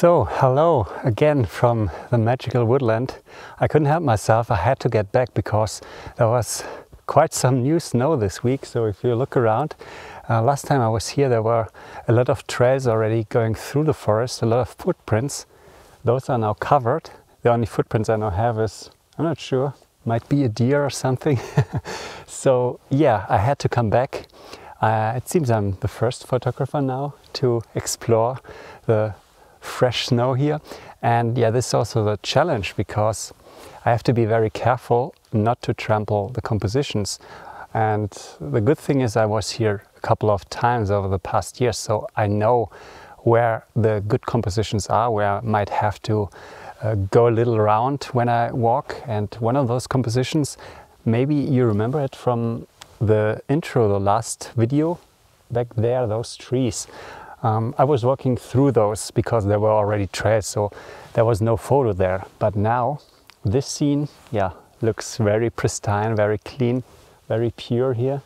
So, hello again from the magical woodland. I couldn't help myself, I had to get back because there was quite some new snow this week. So, if you look around, uh, last time I was here, there were a lot of trails already going through the forest, a lot of footprints. Those are now covered. The only footprints I now have is, I'm not sure, might be a deer or something. so, yeah, I had to come back. Uh, it seems I'm the first photographer now to explore the fresh snow here. And yeah, this is also the challenge because I have to be very careful not to trample the compositions. And the good thing is I was here a couple of times over the past years, so I know where the good compositions are, where I might have to uh, go a little around when I walk. And one of those compositions, maybe you remember it from the intro, the last video, back there, those trees. Um, I was walking through those because there were already trails, so there was no photo there. But now this scene, yeah, looks very pristine, very clean, very pure here,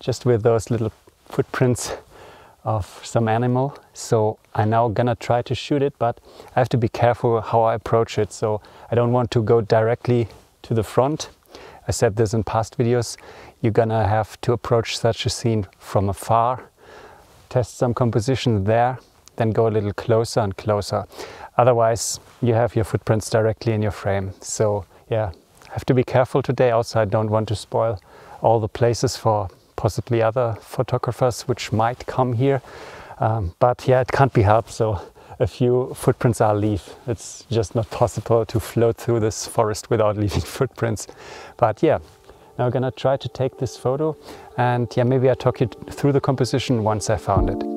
just with those little footprints of some animal. So I'm now gonna try to shoot it, but I have to be careful how I approach it. So I don't want to go directly to the front. I said this in past videos. You're gonna have to approach such a scene from afar test some composition there, then go a little closer and closer. Otherwise, you have your footprints directly in your frame. So yeah, have to be careful today. Also, I don't want to spoil all the places for possibly other photographers which might come here. Um, but yeah, it can't be helped. So a few footprints I'll leave. It's just not possible to float through this forest without leaving footprints. But yeah, now I'm gonna try to take this photo and yeah, maybe I'll talk you through the composition once I found it.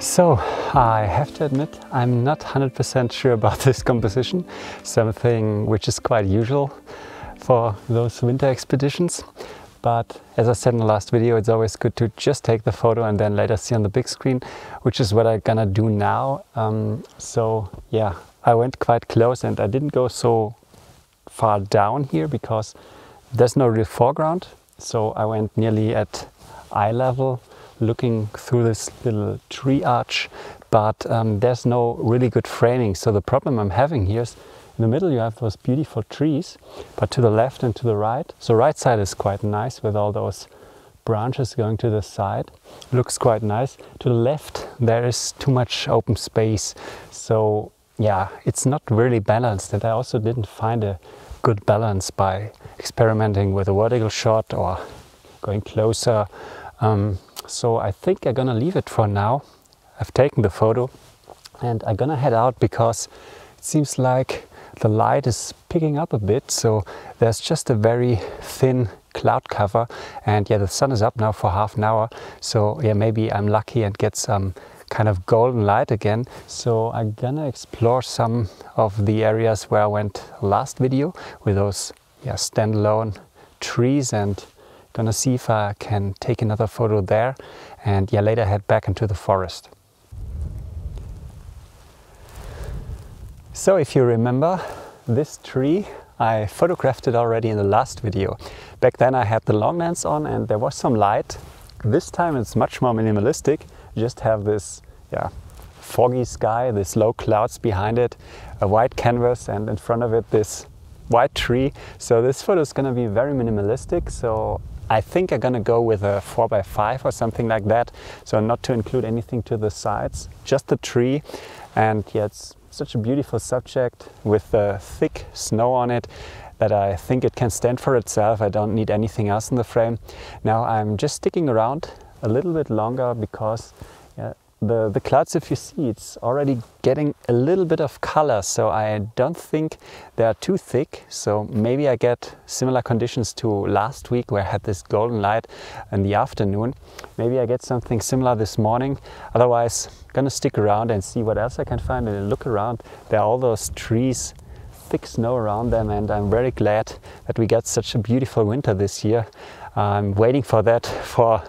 So, I have to admit, I'm not 100% sure about this composition, something which is quite usual for those winter expeditions. But as I said in the last video, it's always good to just take the photo and then later see on the big screen, which is what I'm gonna do now. Um, so yeah, I went quite close and I didn't go so far down here because there's no real foreground. So I went nearly at eye level looking through this little tree arch, but um, there's no really good framing. So the problem I'm having here is in the middle you have those beautiful trees, but to the left and to the right, so right side is quite nice with all those branches going to the side. Looks quite nice. To the left there is too much open space. So yeah, it's not really balanced and I also didn't find a good balance by experimenting with a vertical shot or going closer. Um, so I think I'm gonna leave it for now. I've taken the photo and I'm gonna head out because it seems like the light is picking up a bit so there's just a very thin cloud cover. And yeah the sun is up now for half an hour. So yeah maybe I'm lucky and get some kind of golden light again. So I'm gonna explore some of the areas where I went last video with those yeah standalone trees and gonna see if I can take another photo there. And yeah later head back into the forest So if you remember this tree, I photographed it already in the last video. Back then I had the long lens on and there was some light. This time it's much more minimalistic. You just have this yeah, foggy sky, this low clouds behind it, a white canvas and in front of it this white tree. So this photo is gonna be very minimalistic. So I think I'm gonna go with a 4x5 or something like that. So not to include anything to the sides, just the tree. And yeah, it's such a beautiful subject with uh, thick snow on it that I think it can stand for itself. I don't need anything else in the frame. Now I'm just sticking around a little bit longer because the, the clouds, if you see, it's already getting a little bit of color. So I don't think they are too thick. So maybe I get similar conditions to last week where I had this golden light in the afternoon. Maybe I get something similar this morning. Otherwise, I'm gonna stick around and see what else I can find and look around. There are all those trees thick snow around them and I'm very glad that we get such a beautiful winter this year. I'm waiting for that for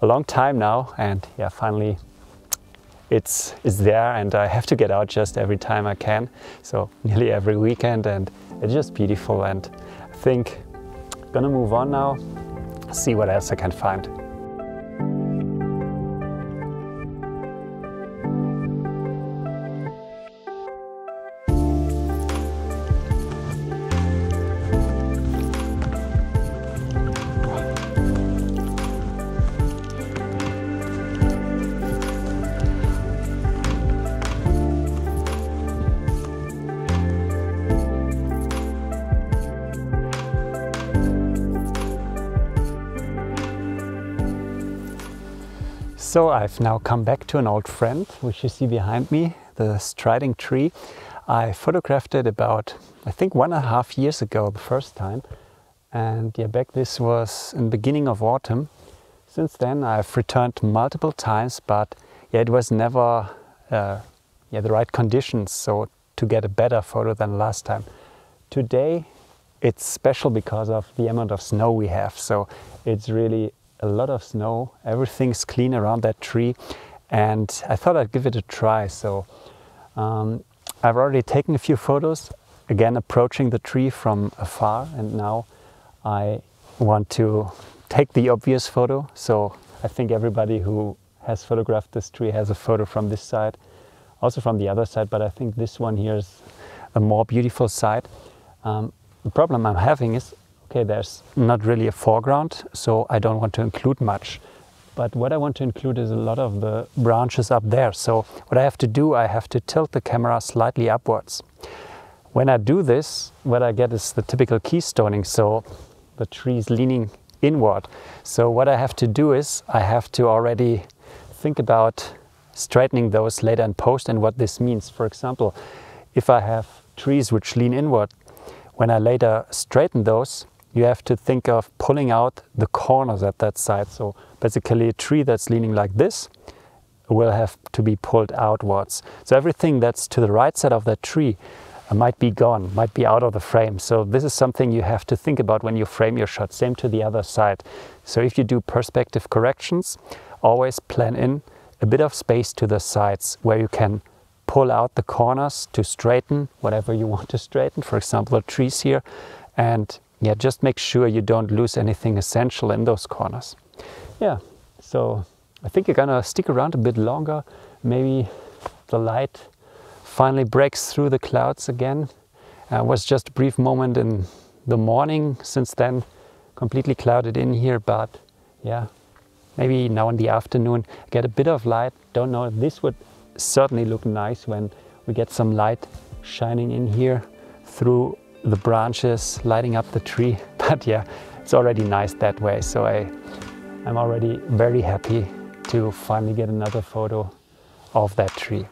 a long time now and yeah finally it's, it's there and I have to get out just every time I can. So nearly every weekend and it's just beautiful and I think I'm gonna move on now, see what else I can find. So I've now come back to an old friend, which you see behind me, the striding tree. I photographed it about, I think one and a half years ago, the first time. And yeah, back this was in the beginning of autumn. Since then I've returned multiple times, but yeah, it was never uh, yeah, the right conditions. So to get a better photo than last time. Today it's special because of the amount of snow we have. So it's really a lot of snow. Everything's clean around that tree. And I thought I'd give it a try. So um, I've already taken a few photos, again approaching the tree from afar. And now I want to take the obvious photo. So I think everybody who has photographed this tree has a photo from this side, also from the other side. But I think this one here is a more beautiful side. Um, the problem I'm having is okay, there's not really a foreground, so I don't want to include much. But what I want to include is a lot of the branches up there. So what I have to do, I have to tilt the camera slightly upwards. When I do this, what I get is the typical keystoning. So the tree is leaning inward. So what I have to do is I have to already think about straightening those later in post and what this means. For example, if I have trees which lean inward, when I later straighten those, you have to think of pulling out the corners at that side. So basically a tree that's leaning like this will have to be pulled outwards. So everything that's to the right side of that tree uh, might be gone, might be out of the frame. So this is something you have to think about when you frame your shot. Same to the other side. So if you do perspective corrections, always plan in a bit of space to the sides where you can pull out the corners to straighten whatever you want to straighten. For example, trees here. And yeah, just make sure you don't lose anything essential in those corners. Yeah, so I think you're gonna stick around a bit longer. Maybe the light finally breaks through the clouds again. Uh, it was just a brief moment in the morning. Since then, completely clouded in here, but yeah, maybe now in the afternoon, get a bit of light. Don't know, this would certainly look nice when we get some light shining in here through the branches lighting up the tree. But yeah, it's already nice that way. So I, I'm already very happy to finally get another photo of that tree.